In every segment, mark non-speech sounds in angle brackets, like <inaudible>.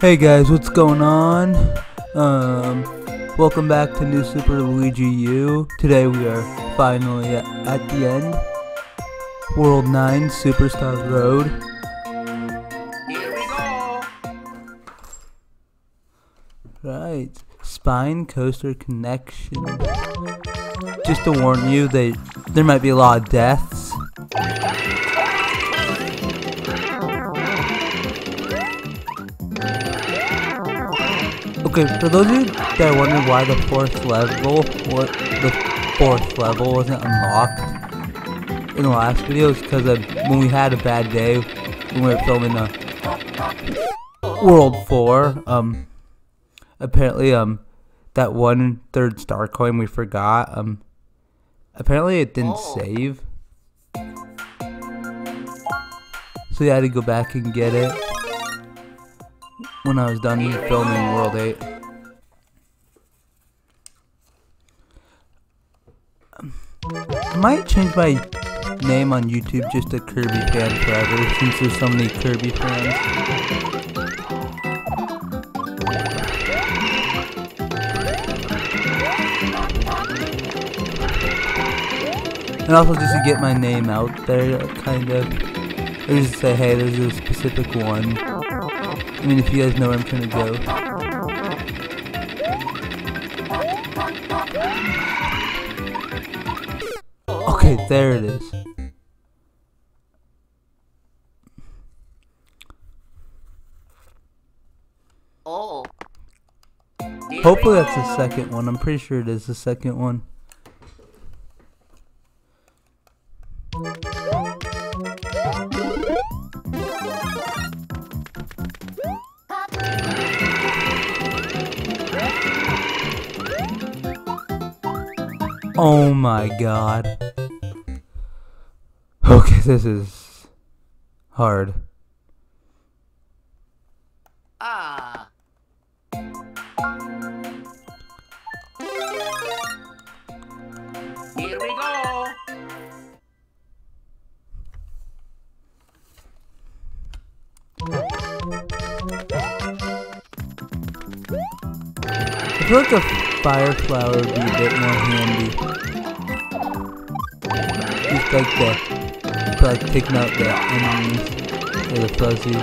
Hey guys, what's going on? Um, welcome back to New Super Luigi U. Today we are finally at, at the end. World 9 Superstar Road. Here we go. Right. Spine Coaster Connection. Just to warn you, they there might be a lot of deaths. Okay, for those of you that are wondering why the fourth level, what the fourth level wasn't unlocked in the last video, is because when we had a bad day when we were filming the World 4, um, apparently, um, that one third star coin we forgot, um, apparently it didn't Oh. save. So you had to go back and get it when I was done filming World 8. Um, I might change my name on YouTube just to Kirby Fan Forever since there's so many Kirby fans. And also just to get my name out there, kind of. Or just say, hey, there's a specific one. I mean, if you guys know where I'm trying to go. Okay, there it is. Oh. Hopefully that's the second one. I'm pretty sure it is the second one. My god. Okay, <laughs> this is hard. Ah. Here we go. I feel like a fire flower would be a bit more handy. Like for like taking out the enemies or the fuzzies.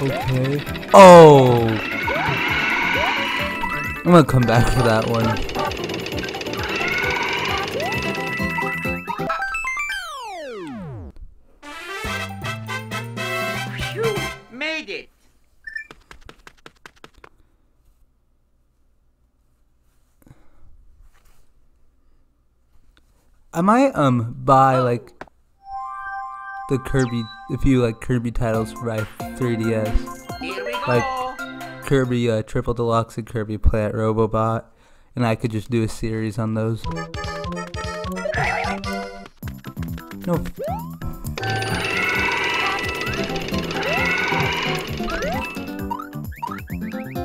Okay. Oh! I'm gonna come back for that one. Buy like the Kirby if you like Kirby titles for my 3DS. Here we go. Like- Kirby uh, Triple Deluxe and Kirby Planet Robobot, and I could just do a series on those. No.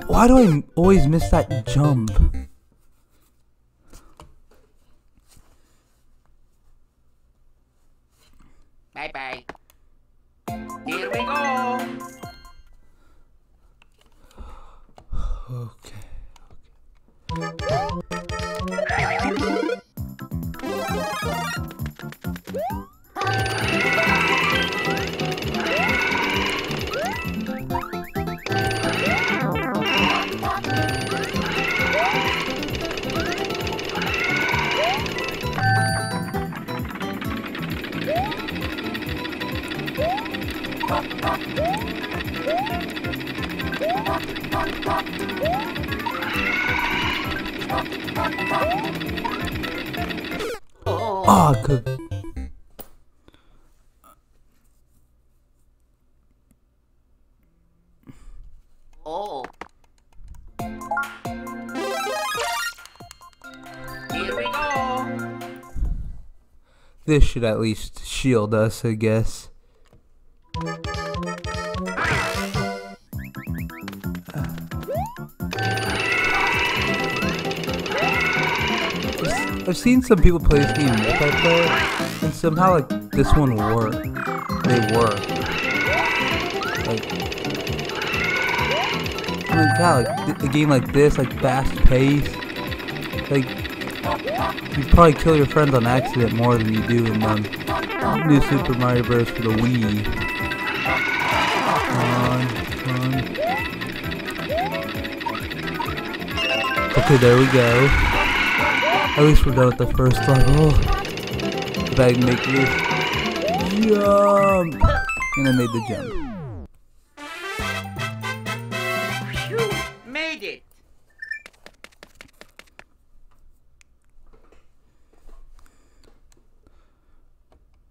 Why do I always miss that jump? Oh. Oh, good. Oh. Here we go. This should at least shield us, I guess. I've seen some people play this game multiplayer, and somehow like this one worked. They work. Like, I mean, God, like a game like this, like fast paced, like you probably kill your friends on accident more than you do in um, New Super Mario Bros. for the Wii. Okay, there we go. At least we're done with the first level. If I can make this jump, and I made the jump. Phew, made it.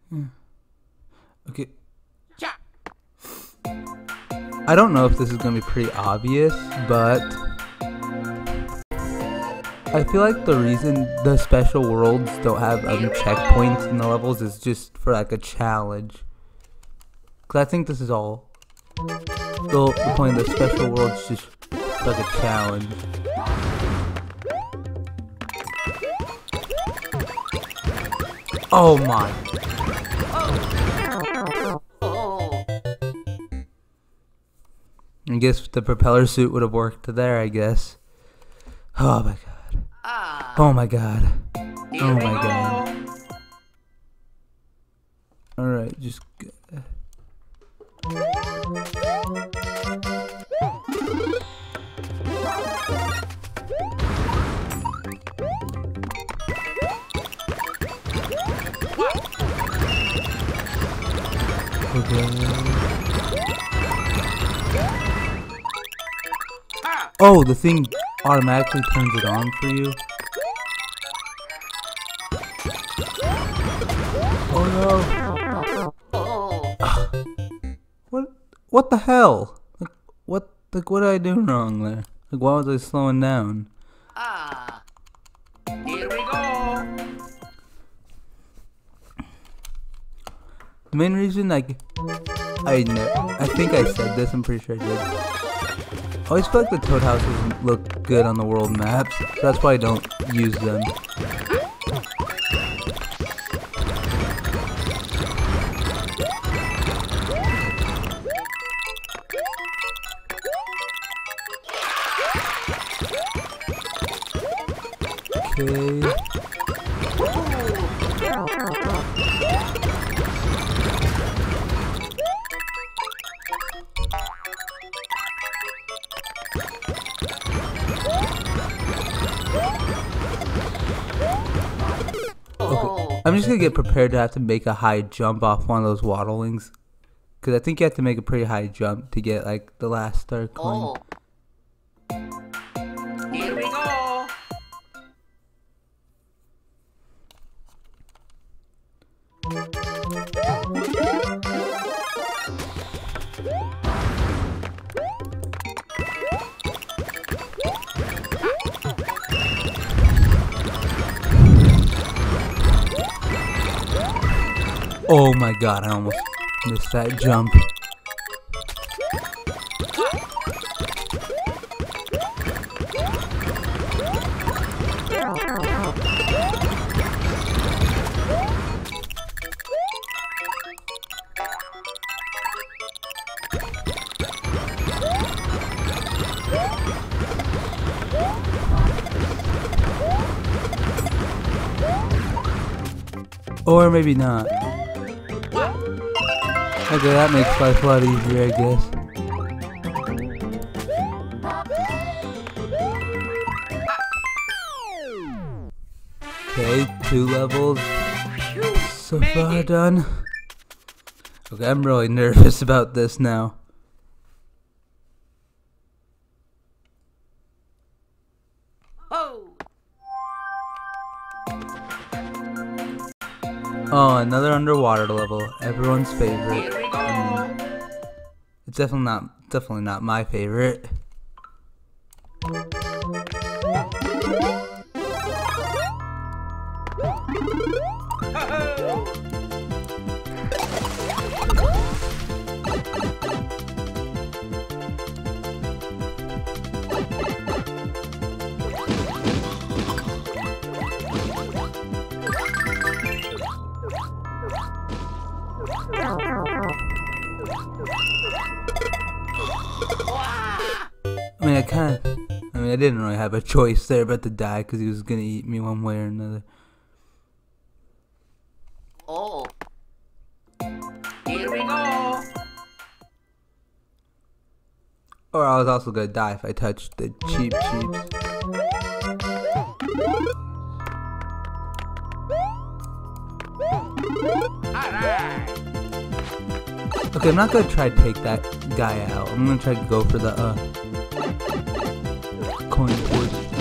Hmm. Okay, I don't know if this is gonna be pretty obvious, but I feel like the reason the special worlds don't have um, checkpoints in the levels is just for like a challenge. Cause I think this is all. The, the point of the special worlds just like a challenge. Oh my! I guess the propeller suit would have worked there. I guess. Oh my god! Ah. Oh my god! Here oh my go. God. All right, just. g- Okay. Ah. Oh, the thing automatically turns it on for you. Oh no! Oh. What? What the hell? Like, what? Like, what did I do wrong there? Like, why was I slowing down? Ah. Here we go. The main reason, like, I know, I think I said this. I'm pretty sure I did. I always feel like the Toad houses look good on the world maps, so that's why I don't use them. Okay. I'm just gonna get prepared to have to make a high jump off one of those Waddlewings. Cause I think you have to make a pretty high jump to get like the last star coin. Oh. Oh my god, I almost missed that jump. Or maybe not. Okay, that makes life a lot easier, I guess. Okay, two levels so far done. Okay, I'm really nervous <laughs> about this now. Another underwater level. Everyone's favorite. Here we I mean, mm. it's definitely not definitely not my favorite. Ho-ho. I mean, I didn't really have a choice there but to die because he was gonna eat me one way or another. Oh. Here we go. Or I was also gonna die if I touched the Cheep Cheeps. Alright. Okay, I'm not gonna try to take that guy out. I'm gonna try to go for the uh coin horse.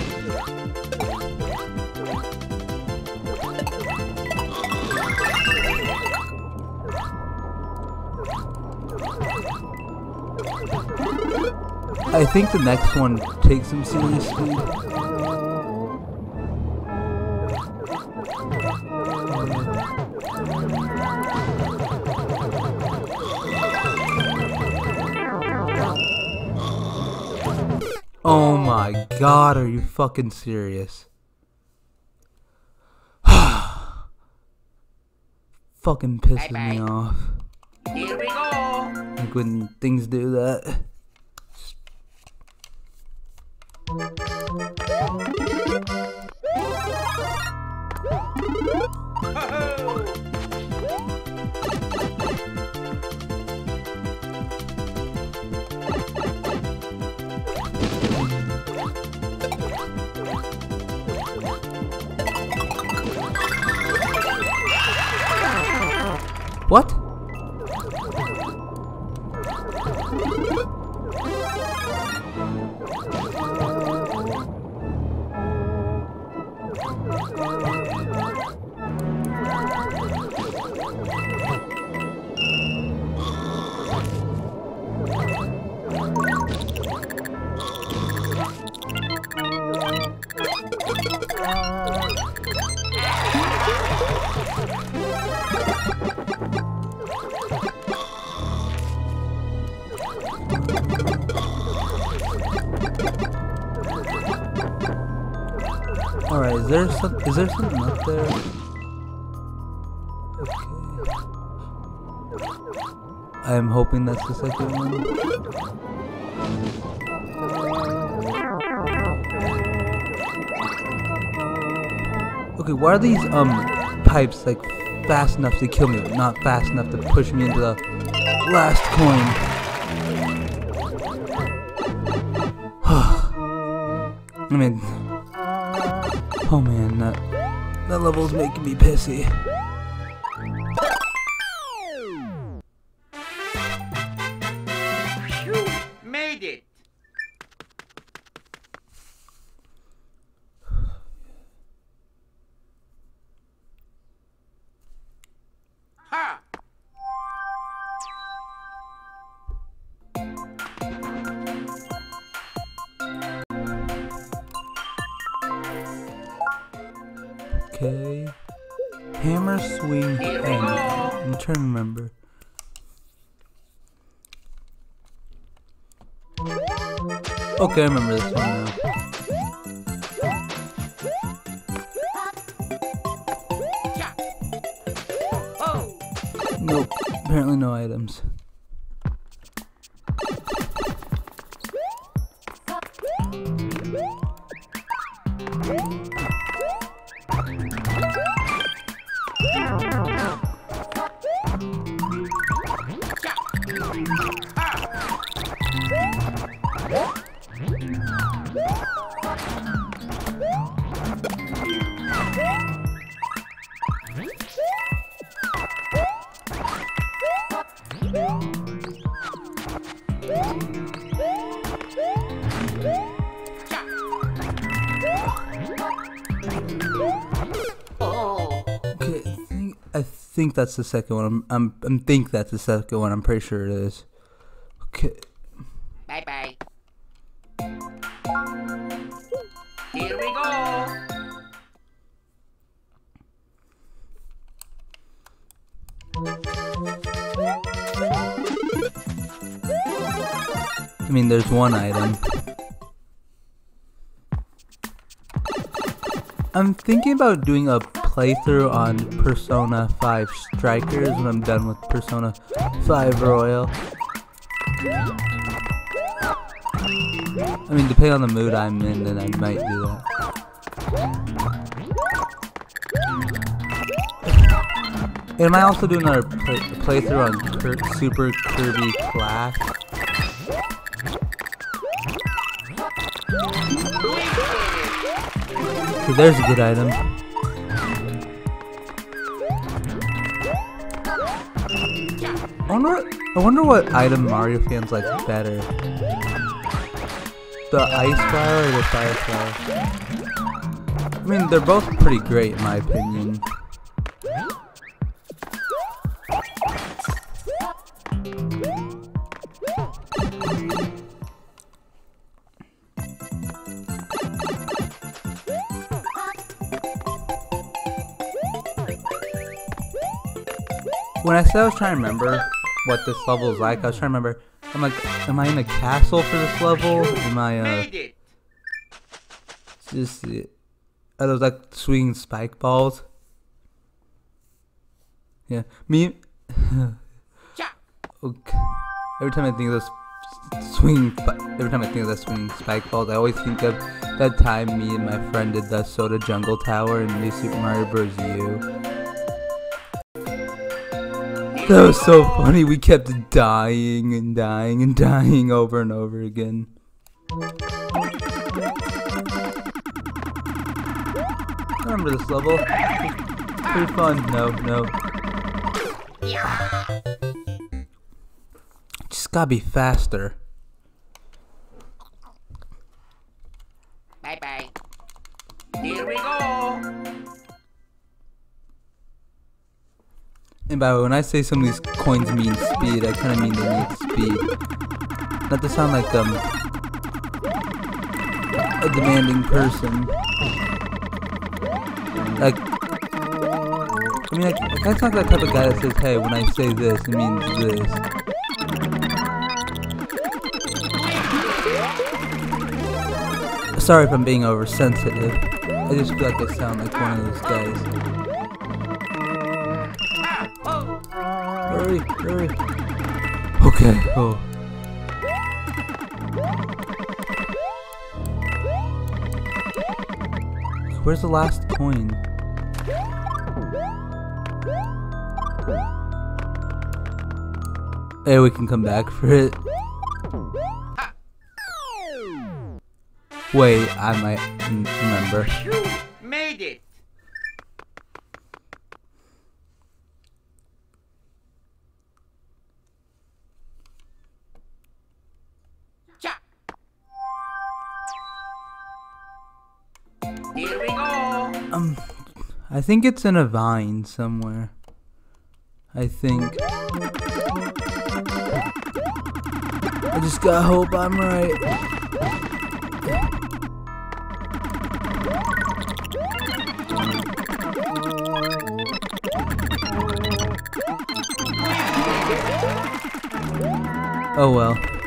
I think the next one takes some serious god, are you fucking serious? <sighs> fucking pisses me Bye-bye. off. Here we go. Like when things do that. What? There some is there something up there? Okay. I am hoping that's the second one. Okay, why are these um pipes like fast enough to kill me, but not fast enough to push me into the last coin? <sighs> I mean, oh man, that that level's making me pissy. Think that's the second one. I'm, I'm, I'm think that's the second one. I'm pretty sure it is. Okay. Bye bye. Here we go. I mean, there's one item. I'm thinking about doing a playthrough on Persona 5 Strikers when I'm done with Persona 5 Royal. I mean, depending on the mood I'm in, then I might do that. And I also doing another play playthrough on Kir Super Kirby Clash? There's a good item. Wonder, I wonder what item Mario fans like better. The ice flower or the fire flower? I mean, they're both pretty great in my opinion. When I said I was trying to remember what this level is like, I was trying to remember. I'm like, am I in a castle for this level? Am I uh? Just uh, are those like swinging spike balls? Yeah, me. <laughs> Okay. Every time I think of those swinging, every time I think of those swinging spike balls, I always think of that time me and my friend did the Soda Jungle Tower in New Super Mario Bros. U. That was so funny. We kept dying and dying and dying over and over again. I remember this level. Pretty fun. No, no. Just gotta be faster. Bye bye. Here we go. And by the way, when I say some of these coins mean speed, I kind of mean they need speed. Not to sound like um a demanding person. Like, I mean, like, that's not that type of guy that says, "Hey, when I say this, it means this." Sorry if I'm being oversensitive. I just feel like I sound like one of those guys. Okay, oh. Where's the last coin? Hey, we can come back for it. Wait, I might remember. Here we go. Um, I think it's in a vine somewhere. I think. I just gotta hope I'm right. Oh well.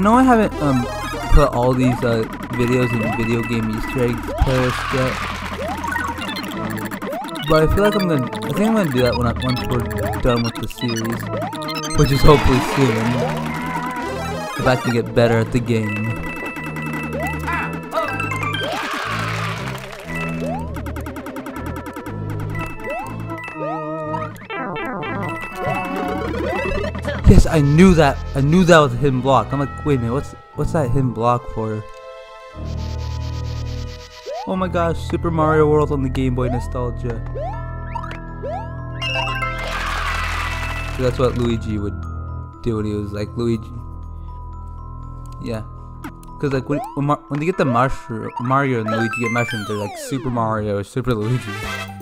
Know I haven't um put all these uh videos in video game Easter eggs playlist yet, but I feel like I'm gonna. I think I'm gonna do that when I, once we're done with the series, which is hopefully soon. If I can get better at the game. Yes, I knew that. I knew that was a hidden block. I'm like, wait a minute, what's what's that hidden block for? Oh my gosh, Super Mario World on the Game Boy nostalgia. So that's what Luigi would do when he was like Luigi. Yeah, because like when when, when they get the mushroom, Mario and Luigi get mushrooms, they're like Super Mario or Super Luigi.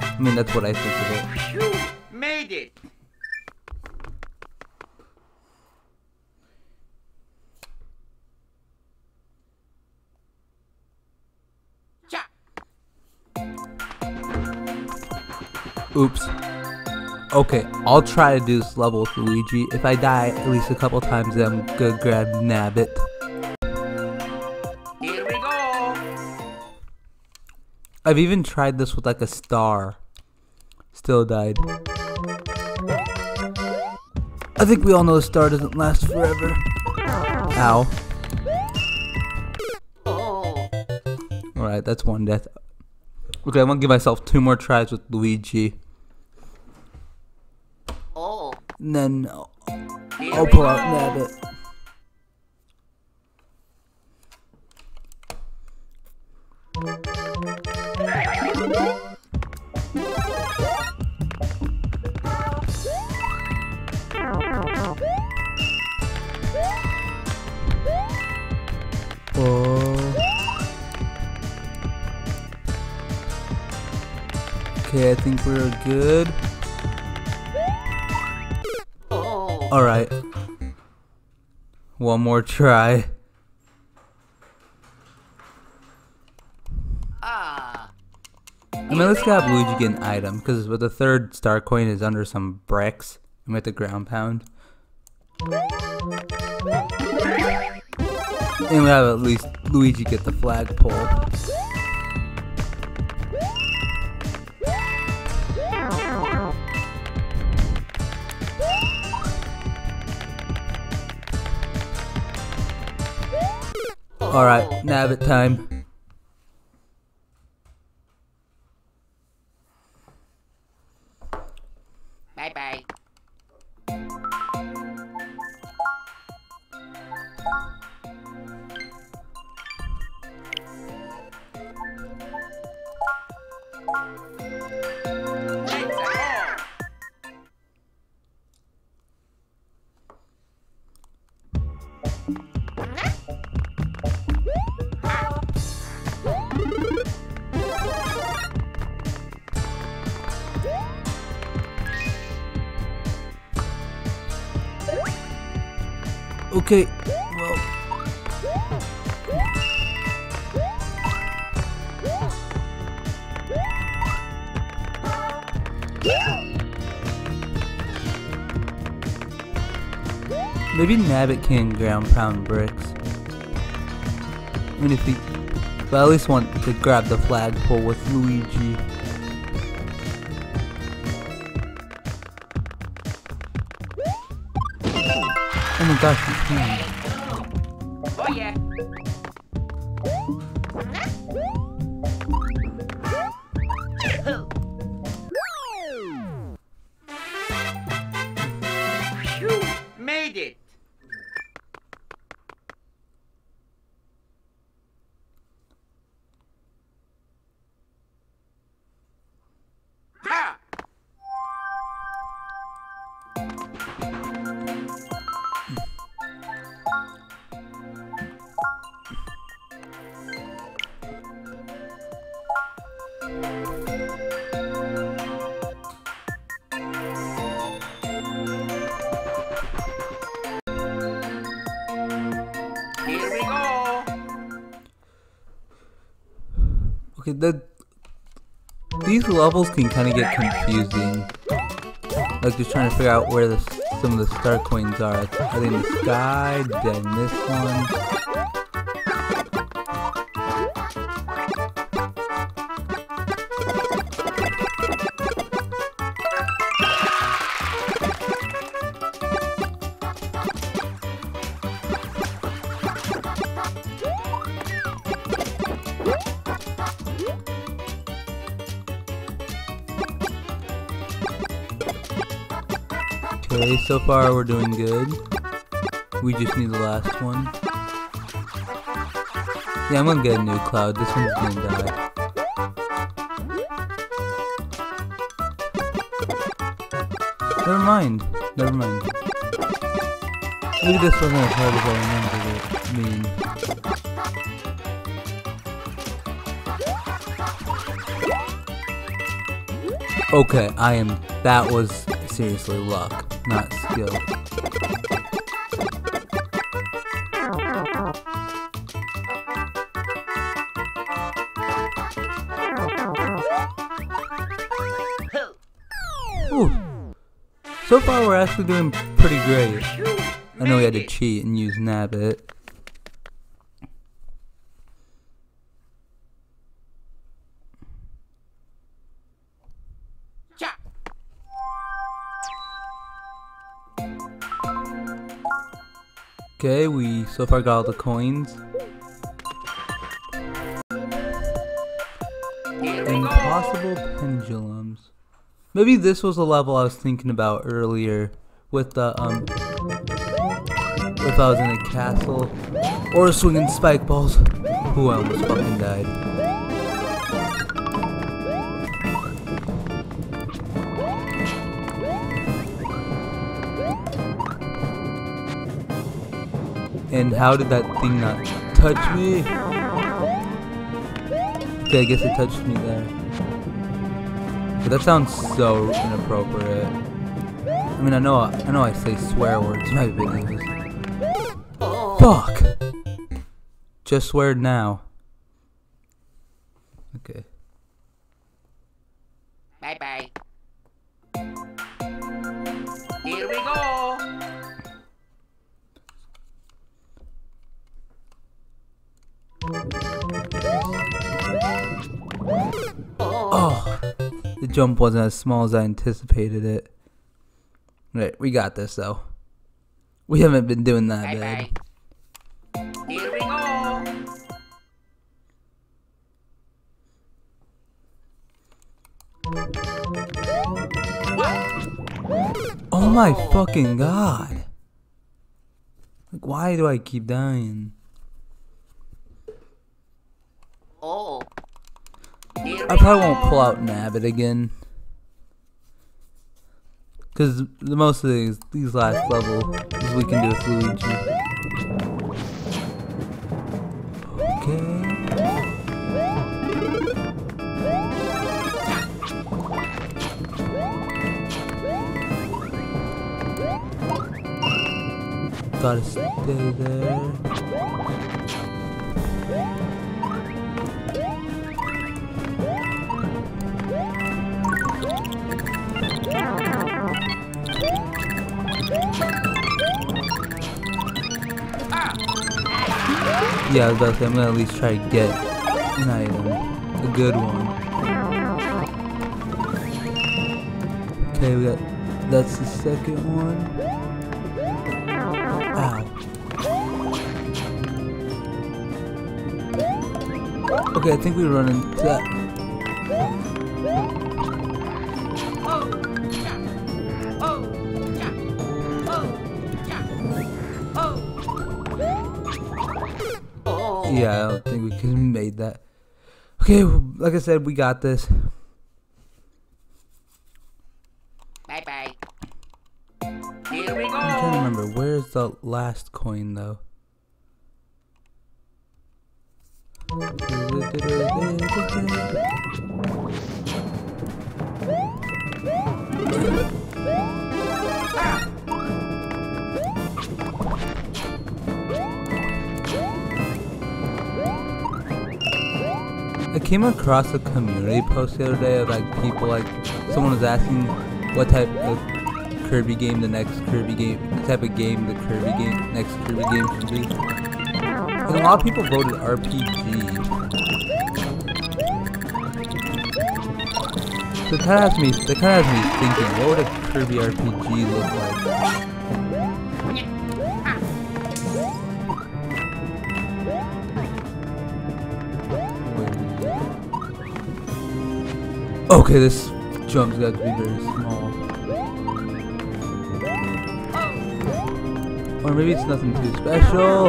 I mean, that's what I think of it. You made it. Oops. Okay, I'll try to do this level with Luigi. If I die at least a couple times, then I'm gonna grab Nabbit. Here we go. I've even tried this with like a star. Still died. I think we all know a star doesn't last forever. Ow. Oh. Alright, that's one death. Okay, I'm gonna give myself two more tries with Luigi. Oh. And then uh, I'll, I'll pull out. Nabbit. Oh. Okay, I think we're good. Alright. One more try. I mean, let's have Luigi get an item, because with the third star coin is under some bricks. I'm at the ground pound. And we have at least Luigi get the flagpole. Alright, Nabbit time. Okay, well. Maybe Nabbit can ground pound bricks. I mean, if he. But I at least want to grab the flagpole with Luigi. Oh Okay, the these levels can kind of get confusing. Like just trying to figure out where the some of the star coins are. I think the sky, then this one. So far we're doing good. We just need the last one. Yeah, I'm gonna get a new cloud. This one's gonna die. Never mind. Never mind. Maybe this wasn't as hard as I remembered it. Okay, I am. That was seriously luck, not go. So far we're actually doing pretty great. I know we had to cheat and use Nabbit. Okay, we so far got all the coins. Impossible pendulums. Maybe this was a level I was thinking about earlier with the um if I was in a castle or swinging spike balls. Who almost fucking died. And how did that thing not touch me? Okay, I guess it touched me there. But that sounds so inappropriate. I mean, I know, I I know, I say swear words in my videos. Fuck. Just swear now. The jump wasn't as small as I anticipated it. Right, we got this though. We haven't been doing that Bye bad. bye. Here we go. Oh my fucking god. Like, why do I keep dying? Oh. I probably won't pull out Nabbit again. Cause the most of these these last levels we can do with Luigi. Okay. Gotta stay there. Yeah, I was about to say, I'm gonna at least try to get an item. A good one. Okay, we got. That's the second one. Ow. Okay, I think we run into that. Yeah, I don't think we could have made that. Okay, like I said, we got this. Bye bye. Here we I'm trying to remember, where's the last coin though? <laughs> I came across a community post the other day of like people like someone was asking what type of Kirby game the next Kirby game the type of game the Kirby game next Kirby game should be. And a lot of people voted RPG. So it kinda has me that kinda has me thinking, what would a Kirby RPG look like? Okay, this jump's got to be very small. Or maybe it's nothing too special.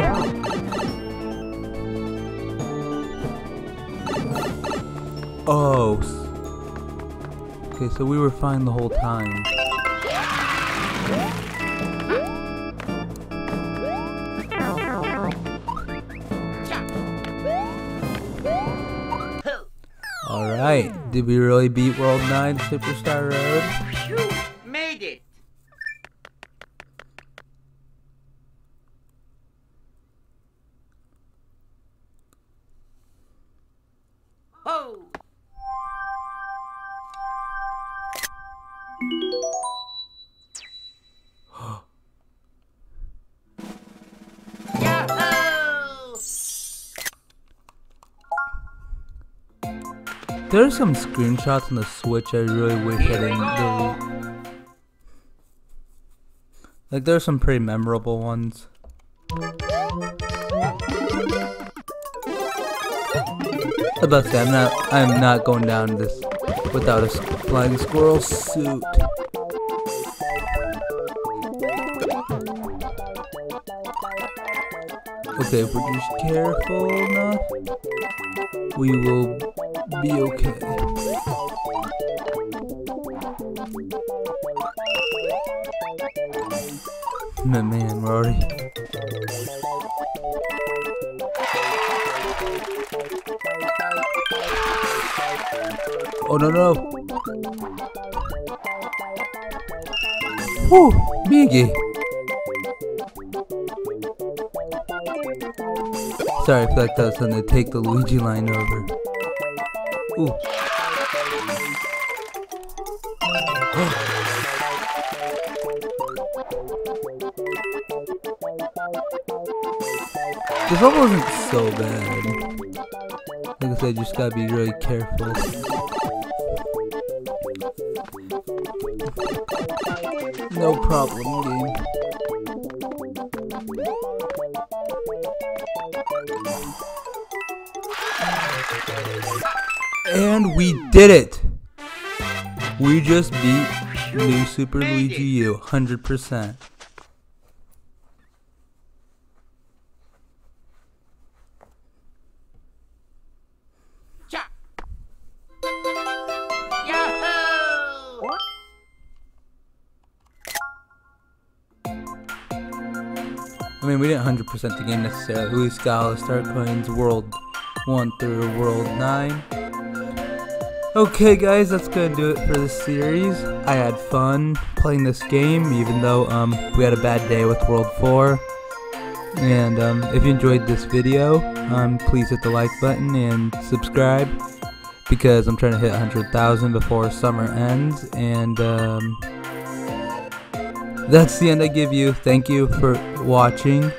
Oh. Okay, so we were fine the whole time. Alright, did we really beat World 9 Superstar Road? There's some screenshots on the Switch I really wish I didn't delete. Like there's some pretty memorable ones. To say, I'm not I'm not going down this without a flying squirrel suit. Okay, we're just careful enough, we will be okay. My man, we're. Oh no no! Whew, Biggie! Sorry, I feel like that to take the Luigi line over. This one wasn't so bad. Like I said, you just gotta be really careful. No problem, did it! We just beat New Super Made Luigi U, 100%. Cha. Yahoo! I mean, we didn't 100% the game necessarily. We just got all the star coins, World 1 through World 9. Okay, guys, that's gonna do it for this series. I had fun playing this game, even though um, we had a bad day with World 4. And um, if you enjoyed this video, um, please hit the like button and subscribe because I'm trying to hit 100,000 before summer ends. And um, that's the end I give you. Thank you for watching.